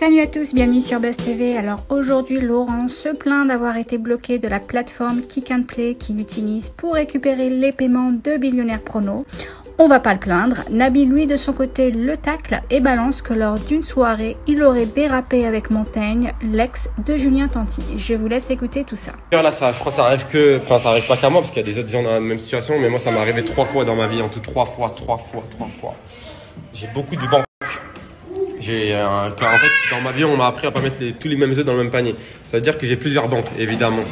Salut à tous, bienvenue sur Buzz TV. Alors aujourd'hui, Laurent se plaint d'avoir été bloqué de la plateforme Kick and Play qu'il utilise pour récupérer les paiements de Billionnaire Prono. On va pas le plaindre. Nabil, lui, de son côté, le tacle et balance que lors d'une soirée, il aurait dérapé avec Montaigne, l'ex de Julien Tanti. Je vous laisse écouter tout ça. Là, ça, je crois que ça arrive que, enfin, ça arrive pas qu'à moi parce qu'il y a des autres gens dans la même situation, mais moi, ça m'est arrivé trois fois dans ma vie, en tout trois fois, trois fois, trois fois. J'ai beaucoup de banques. J'ai en fait, dans ma vie, on m'a appris à pas mettre tous les mêmes œufs dans le même panier. Ça veut dire que j'ai plusieurs banques, évidemment.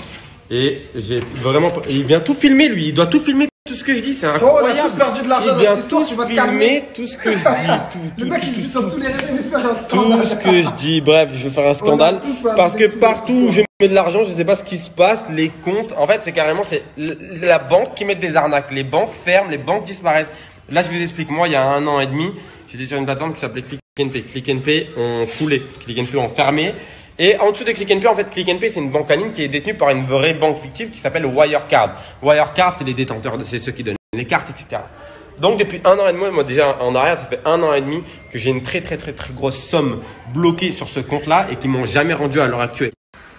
Et j'ai vraiment, il vient tout filmer, lui. Il doit tout filmer tout ce que je dis, c'est incroyable. Oh, on a tous perdu de l'argent dans cette histoire, tu vas te filmer calmer. tout ce que je dis. Tout, tout, Le mec, tout, il tout, sur tout. tous les réseaux, il faire un tout scandale. ce que je dis. Bref, je vais faire un scandale parce que partout où je mets de l'argent, je sais pas ce qui se passe. Les comptes, en fait, c'est carrément c'est la banque qui met des arnaques. Les banques ferment, les banques disparaissent. Là, je vous explique. Moi, il y a un an et demi, j'étais sur une plateforme qui s'appelait Click and Pay. Click and Pay ont coulé, Click and Pay ont fermé. Et en dessous de Click and Pay, en fait, Click and Pay, c'est une banque ligne qui est détenue par une vraie banque fictive qui s'appelle Wirecard. Wirecard, c'est les détenteurs, c'est ceux qui donnent les cartes, etc. Donc depuis un an et demi, moi déjà en arrière, ça fait un an et demi que j'ai une très très très très grosse somme bloquée sur ce compte-là et qui m'ont jamais rendu à l'heure actuelle.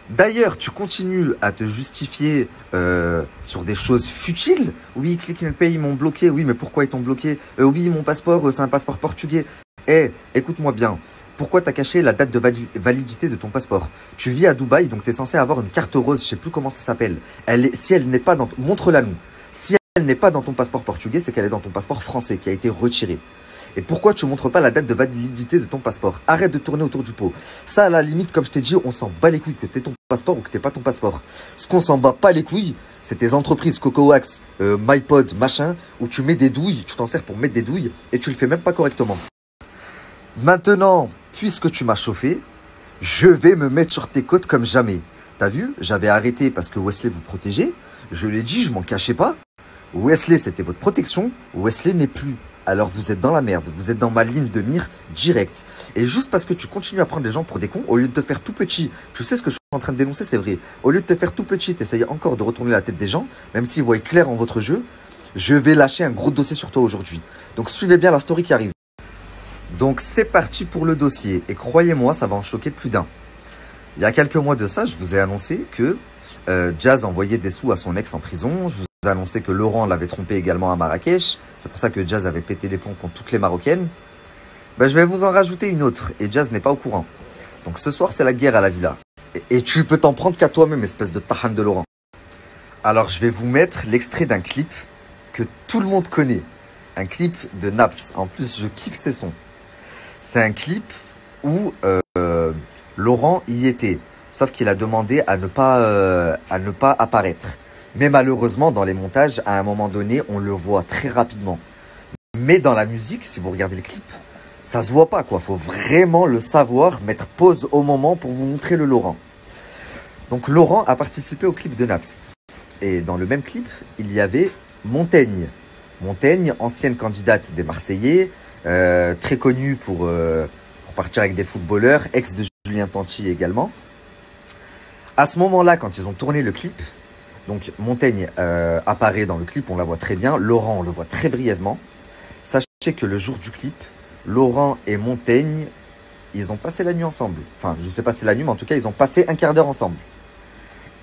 D'ailleurs, tu continues à te justifier euh, sur des choses futiles. Oui, Click and Pay, ils m'ont bloqué. Oui, mais pourquoi ils t'ont bloqué? Euh, Oui, mon passeport, euh, c'est un passeport portugais. Eh, écoute-moi bien. Pourquoi t'as caché la date de vali- validité de ton passeport? Tu vis à Dubaï, donc t'es censé avoir une carte rose. Je sais plus comment ça s'appelle. Si elle n'est pas montre-la nous. Si elle n'est pas dans ton passeport portugais, c'est qu'elle est dans ton passeport français qui a été retiré. Et pourquoi tu montres pas la date de validité de ton passeport? Arrête de tourner autour du pot. Ça, à la limite, comme je t'ai dit, on s'en bat les couilles que t'aies ton passeport ou que t'aies pas ton passeport. Ce qu'on s'en bat pas les couilles, c'est tes entreprises Coco Wax, euh, MyPod, machin, où tu mets des douilles, tu t'en sers pour mettre des douilles et tu le fais même pas correctement. Maintenant, puisque tu m'as chauffé, je vais me mettre sur tes côtes comme jamais. T'as vu J'avais arrêté parce que Wesley vous protégeait. Je l'ai dit, je m'en cachais pas. Wesley, c'était votre protection. Wesley n'est plus. Alors vous êtes dans la merde. Vous êtes dans ma ligne de mire directe. Et juste parce que tu continues à prendre les gens pour des cons, au lieu de te faire tout petit, tu sais ce que je suis en train de dénoncer, c'est vrai. Au lieu de te faire tout petit, t'essayes encore de retourner la tête des gens, même s'ils voient clair en votre jeu, je vais lâcher un gros dossier sur toi aujourd'hui. Donc suivez bien la story qui arrive. Donc c'est parti pour le dossier. Et croyez-moi, ça va en choquer plus d'un. Il y a quelques mois de ça, je vous ai annoncé que euh, Jazz envoyait des sous à son ex en prison. Je vous ai annoncé que Laurent l'avait trompé également à Marrakech. C'est pour ça que Jazz avait pété les plombs contre toutes les Marocaines. Ben, je vais vous en rajouter une autre. Et Jazz n'est pas au courant. Donc ce soir, c'est la guerre à la villa. Et, et tu peux t'en prendre qu'à toi-même, espèce de tahan de Laurent. Alors je vais vous mettre l'extrait d'un clip que tout le monde connaît. Un clip de Naps. En plus, je kiffe ses sons. C'est un clip où euh, Laurent y était. Sauf qu'il a demandé à ne pas, euh, à ne pas apparaître. Mais malheureusement, dans les montages, à un moment donné, on le voit très rapidement. Mais dans la musique, si vous regardez le clip, ça se voit pas quoi. Faut vraiment le savoir, mettre pause au moment pour vous montrer le Laurent. Donc Laurent a participé au clip de Naps. Et dans le même clip, il y avait Montaigne. Montaigne, ancienne candidate des Marseillais, euh, très connue pour, euh, pour partir avec des footballeurs, ex de Julien Tanti également. À ce moment-là, quand ils ont tourné le clip, donc Montaigne euh, apparaît dans le clip, on la voit très bien. Laurent, on le voit très brièvement. Sachez que le jour du clip, Laurent et Montaigne, ils ont passé la nuit ensemble. Enfin, je sais pas si la nuit, mais en tout cas, ils ont passé un quart d'heure ensemble.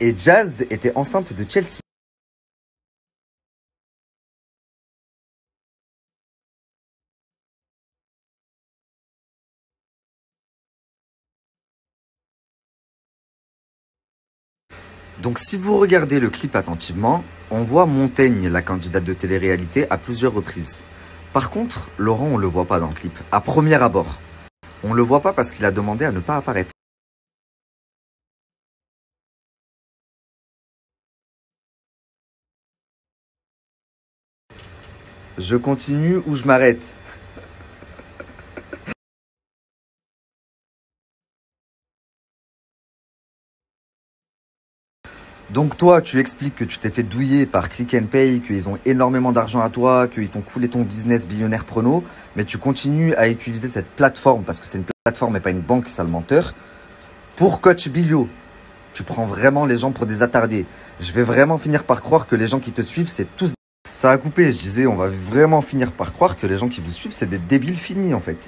Et Jazz était enceinte de Chelsea. Donc si vous regardez le clip attentivement, on voit Montaigne, la candidate de télé-réalité, à plusieurs reprises. Par contre, Laurent, on le voit pas dans le clip, à premier abord. On le voit pas parce qu'il a demandé à ne pas apparaître. Je continue ou je m'arrête? Donc toi, tu expliques que tu t'es fait douiller par Click and Pay, qu'ils ont énormément d'argent à toi, qu'ils t'ont coulé ton business billionnaire prono, mais tu continues à utiliser cette plateforme, parce que c'est une plateforme et pas une banque, sale menteur, pour Coach Bilio. Tu prends vraiment les gens pour des attardés. Je vais vraiment finir par croire que les gens qui te suivent, c'est tous... Ça a coupé, je disais, on va vraiment finir par croire que les gens qui vous suivent, c'est des débiles finis en fait.